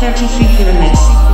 33 pyramids.